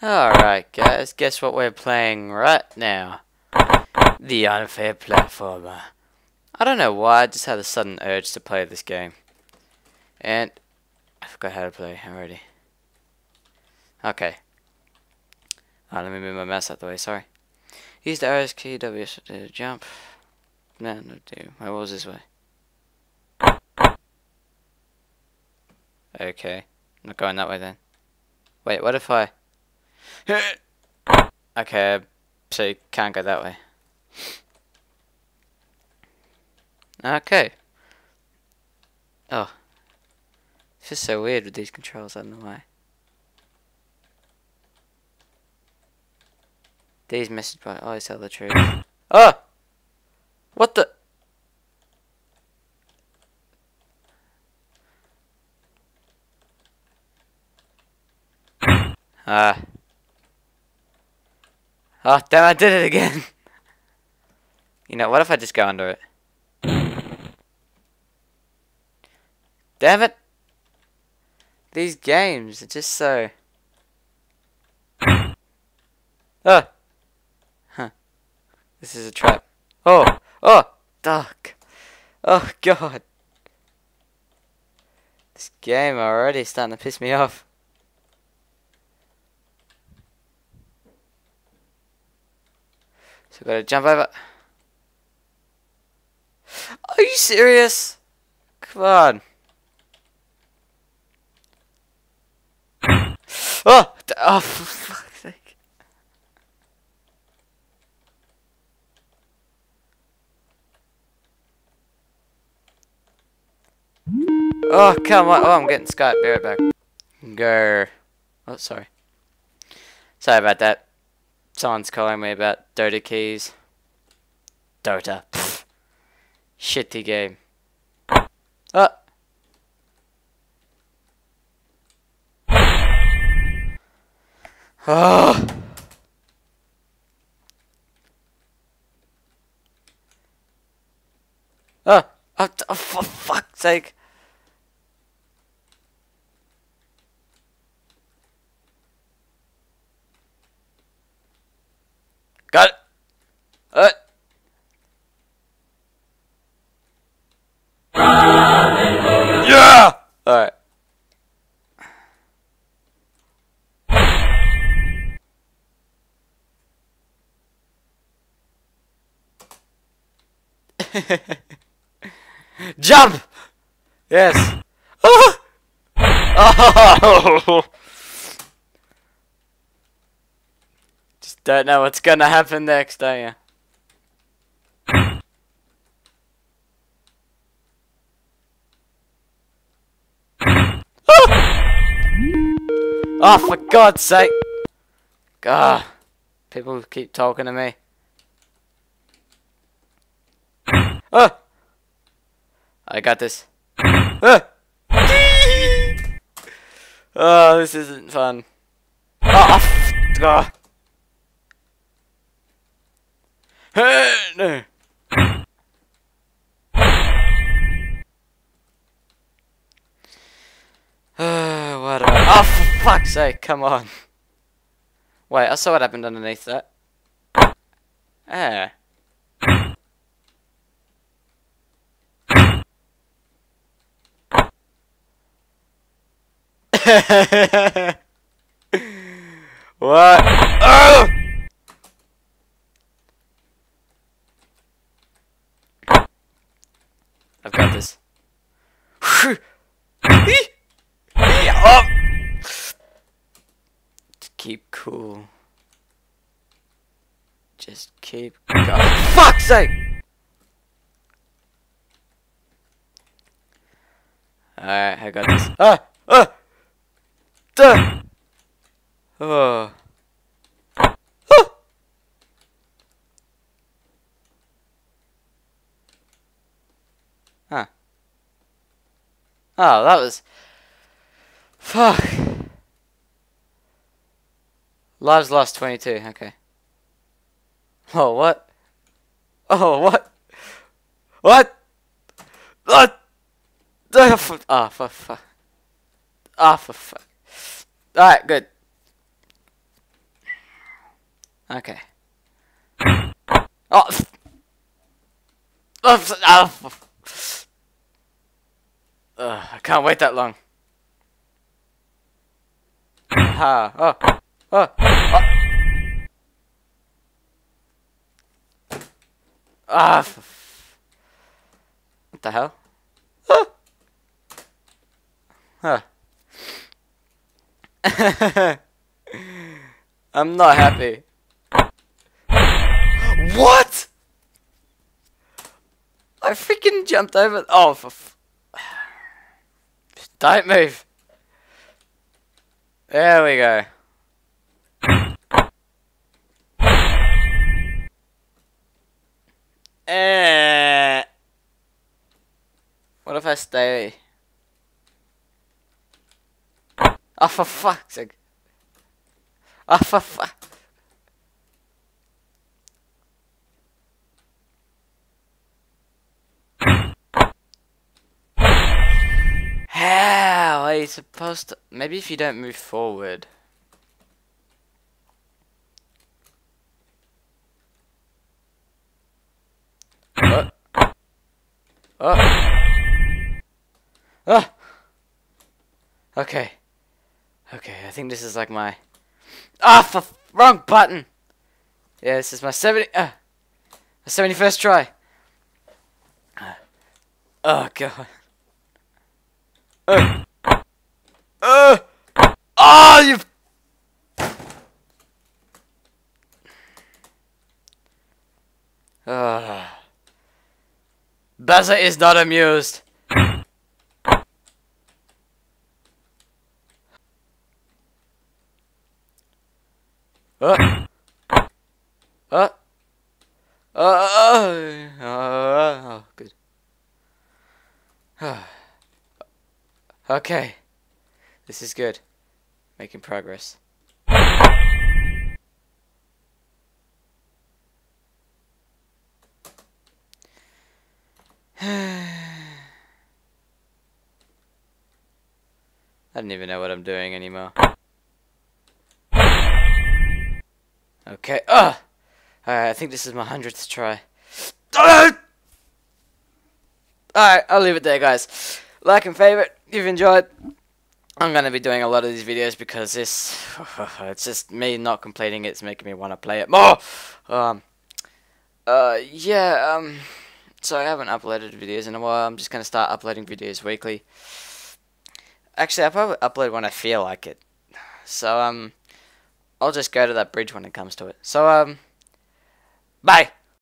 Alright guys, guess what we're playing right now? The Unfair Platformer. I don't know why, I just had a sudden urge to play this game. And I forgot how to play already. Okay. Oh, let me move my mouse out the way, sorry. Use the RS key, W to jump. No, no, do. What was this way? Okay. Not going that way then. Wait, what if I... okay, so you can't go that way. Okay. Oh. It's just so weird with these controls, I don't know why. These message by always tell the truth. Oh! What the? Ah. Oh, damn, I did it again. you know, what if I just go under it? Damn it! These games are just so... Oh! Huh. This is a trap. Oh! Oh! Duck! Oh, God! This game already starting to piss me off. So gotta jump over. Are you serious? Come on. Oh! Oh, for fuck's sake. Oh, come on. Oh, I'm getting Scott. Be right back. Grr. Oh, sorry. Sorry about that. Someone's calling me about Dota keys. Dota. Shitty game. Ah. Ah. Ah. Oh. Oh. Oh. Oh, oh for fuck's sake. Got it. Uh. Yeah. All right. Jump! Yes. Oh! oh! Just don't know what's gonna happen next, don't you? Oh, for God's sake! God, people keep talking to me. Oh! I got this. Ah! Oh, this isn't fun. Oh, oh. No. what Oh, for fuck's sake, come on. Wait, I saw what happened underneath that. Ah. what? Oh! I've got this. oh! Just keep cool. Just keep. God, fuck's sake! Alright, I got this. Ah! Ah! Duh! Oh. Oh! Huh. Oh, that was... Fuck. Lives lost 22, okay. Oh, what? Oh, what? What? What? Oh, for, oh, for fuck. Oh, for fuck. Alright, good. Okay. Oh! Oh! oh. Ugh, I can't wait that long. Ha! Oh! Oh! oh. Ah! What the hell? Ah. Huh. I'm not happy. What? I freaking jumped over. Oh, for. Don't move. There we go. Eh. What if I stay? Oh, for fuck's sake. Oh, for fuck. How are you supposed to? Maybe if you don't move forward. Oh. Oh. Okay. Okay, I think this is like my... Ah, for wrong button! Yeah, this is my 70... Uh, my 71st try. Uh, oh, God. Uh, uh, oh, you... Uh, Bazza is not amused. Uh. Uh. Uh. Uh. uh, good. okay. This is good. Making progress. Don't even know what I'm doing anymore. Okay. Ugh! Alright, I think this is my hundredth try. Alright, I'll leave it there, guys. Like and favorite if you've enjoyed. I'm going to be doing a lot of these videos because this, it's just me not completing it. It's making me want to play it more. Um, uh, yeah, um, so I haven't uploaded videos in a while. I'm just going to start uploading videos weekly. Actually, I'll probably upload when I feel like it. So, um, I'll just go to that bridge when it comes to it. So, um, bye.